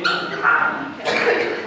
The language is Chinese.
非常大的一片。